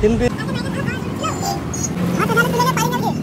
timbit Terima kasih telah menonton!